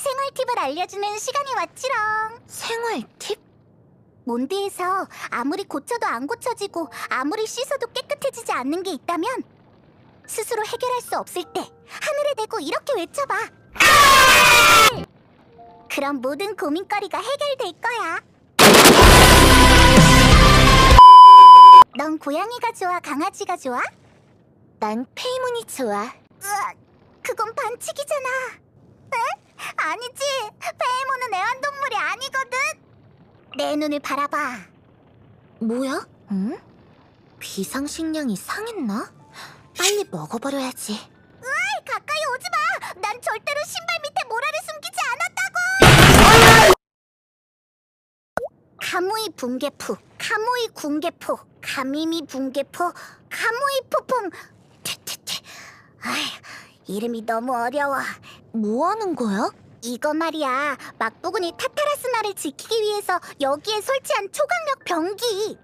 생활 팁을 알려주는 시간이 왔지롱. 생활 팁? 몬드에서 아무리 고쳐도 안 고쳐지고 아무리 씻어도 깨끗해지지 않는 게 있다면 스스로 해결할 수 없을 때 하늘에 대고 이렇게 외쳐봐. 그럼 모든 고민거리가 해결될 거야. 넌 고양이가 좋아, 강아지가 좋아? 난 페이몬이 좋아. 으악, 그건 반칙이잖아. 에? 아니지. 페이몬은 애완동물이 아니거든. 내 눈을 바라봐. 뭐야? 응? 비상식량이 상했나? 빨리 먹어버려야지. 에이, 가까이 오지 마. 난 절대로 신발 밑에 모라를 숨기지 않았다고. 카무이 붕괴포, 카무이 궁괴포, 카미미 붕괴포, 카무이 포퐁. 퇴퇴퇴. 아이, 이름이 너무 어려워. 뭐 하는 거야? 이거 말이야. 막부군이 타타라스나를 지키기 위해서 여기에 설치한 초강력 병기.